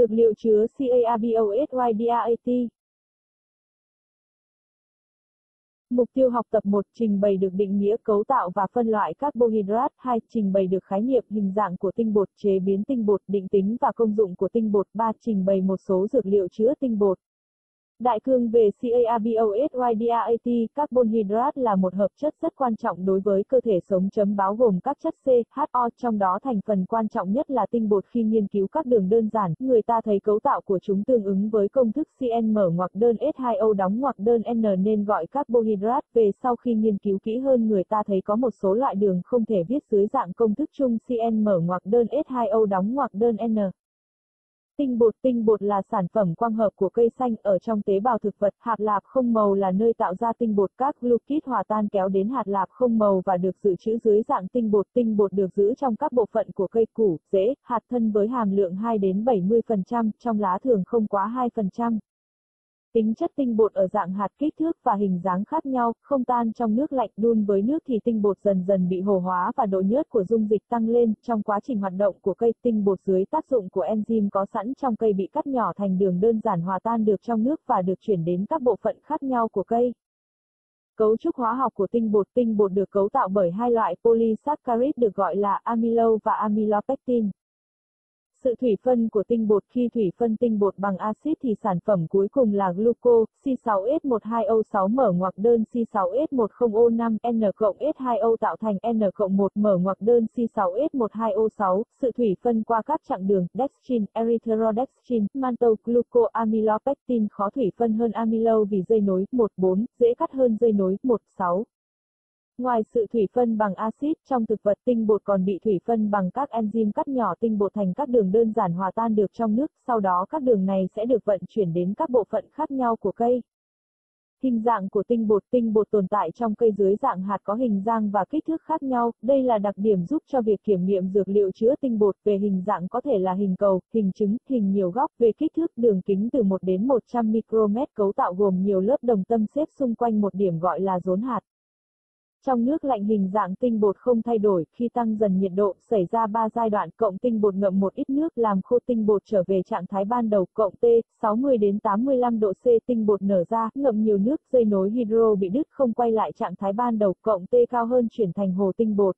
Dược liệu chứa CARBOSYDRAT. Mục tiêu học tập 1 trình bày được định nghĩa, cấu tạo và phân loại carbohydrate. 2 trình bày được khái niệm, hình dạng của tinh bột, chế biến tinh bột, định tính và công dụng của tinh bột. 3 trình bày một số dược liệu chứa tinh bột. Đại cương về CARBOSYDRAT, carbon hydrate là một hợp chất rất quan trọng đối với cơ thể sống chấm báo gồm các chất C, HO, trong đó thành phần quan trọng nhất là tinh bột khi nghiên cứu các đường đơn giản, người ta thấy cấu tạo của chúng tương ứng với công thức CN mở ngoặc đơn S2O đóng ngoặc đơn N nên gọi carbohydrate, về sau khi nghiên cứu kỹ hơn người ta thấy có một số loại đường không thể viết dưới dạng công thức chung CN mở ngoặc đơn S2O đóng ngoặc đơn N. Tinh bột Tinh bột là sản phẩm quang hợp của cây xanh ở trong tế bào thực vật. Hạt lạp không màu là nơi tạo ra tinh bột. Các glucid hòa tan kéo đến hạt lạp không màu và được dự trữ dưới dạng tinh bột. Tinh bột được giữ trong các bộ phận của cây củ, rễ, hạt thân với hàm lượng 2 đến 70%, trong lá thường không quá 2%. Tính chất tinh bột ở dạng hạt kích thước và hình dáng khác nhau, không tan trong nước lạnh đun với nước thì tinh bột dần dần bị hồ hóa và độ nhớt của dung dịch tăng lên. Trong quá trình hoạt động của cây, tinh bột dưới tác dụng của enzyme có sẵn trong cây bị cắt nhỏ thành đường đơn giản hòa tan được trong nước và được chuyển đến các bộ phận khác nhau của cây. Cấu trúc hóa học của tinh bột Tinh bột được cấu tạo bởi hai loại polysaccharide được gọi là amylo và amylopectin. Sự thủy phân của tinh bột khi thủy phân tinh bột bằng axit thì sản phẩm cuối cùng là gluco, C6H12O6 mở ngoặc đơn C6H10O5 N cộng S2O tạo thành N cộng 1 mở ngoặc đơn C6H12O6, sự thủy phân qua các chặng đường dextrin, erythrodextrin, manto, gluco, amylopectin khó thủy phân hơn amylo vì dây nối 14, dễ cắt hơn dây nối 16. Ngoài sự thủy phân bằng axit trong thực vật tinh bột còn bị thủy phân bằng các enzyme cắt nhỏ tinh bột thành các đường đơn giản hòa tan được trong nước, sau đó các đường này sẽ được vận chuyển đến các bộ phận khác nhau của cây. Hình dạng của tinh bột Tinh bột tồn tại trong cây dưới dạng hạt có hình dạng và kích thước khác nhau, đây là đặc điểm giúp cho việc kiểm nghiệm dược liệu chứa tinh bột về hình dạng có thể là hình cầu, hình trứng, hình nhiều góc, về kích thước đường kính từ 1 đến 100 micromet cấu tạo gồm nhiều lớp đồng tâm xếp xung quanh một điểm gọi là rốn hạt. Trong nước lạnh hình dạng tinh bột không thay đổi, khi tăng dần nhiệt độ, xảy ra 3 giai đoạn, cộng tinh bột ngậm một ít nước làm khô tinh bột trở về trạng thái ban đầu, cộng T, 60 đến 85 độ C, tinh bột nở ra, ngậm nhiều nước, dây nối hydro bị đứt không quay lại trạng thái ban đầu, cộng T cao hơn chuyển thành hồ tinh bột.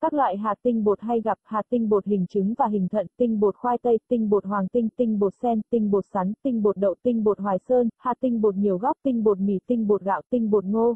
Các loại hạt tinh bột hay gặp hạt tinh bột hình trứng và hình thận, tinh bột khoai tây, tinh bột hoàng tinh, tinh bột sen, tinh bột sắn, tinh bột đậu, tinh bột hoài sơn, hạt tinh bột nhiều góc, tinh bột mì, tinh bột gạo, tinh bột ngô.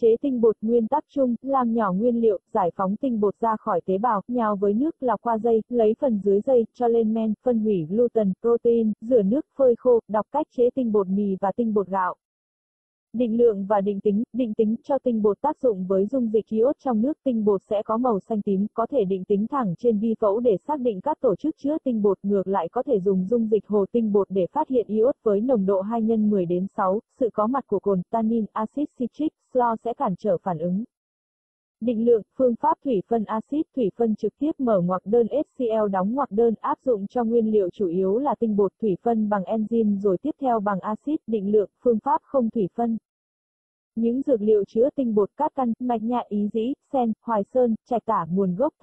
Chế tinh bột nguyên tắc chung, làm nhỏ nguyên liệu, giải phóng tinh bột ra khỏi tế bào, nhào với nước lọc qua dây, lấy phần dưới dây, cho lên men, phân hủy gluten, protein, rửa nước, phơi khô, đọc cách chế tinh bột mì và tinh bột gạo. Định lượng và định tính, định tính cho tinh bột tác dụng với dung dịch iốt trong nước tinh bột sẽ có màu xanh tím, có thể định tính thẳng trên vi phẫu để xác định các tổ chức chứa tinh bột, ngược lại có thể dùng dung dịch hồ tinh bột để phát hiện iốt với nồng độ 2 x 10 đến 6, sự có mặt của cồn, tannin, axit citric, clo sẽ cản trở phản ứng. Định lượng, phương pháp thủy phân axit thủy phân trực tiếp mở ngoặc đơn HCl đóng ngoặc đơn áp dụng cho nguyên liệu chủ yếu là tinh bột thủy phân bằng enzyme rồi tiếp theo bằng axit định lượng, phương pháp không thủy phân. Những dược liệu chứa tinh bột cát căn, mạch nhạ ý dĩ, sen, hoài sơn, trạch tả nguồn gốc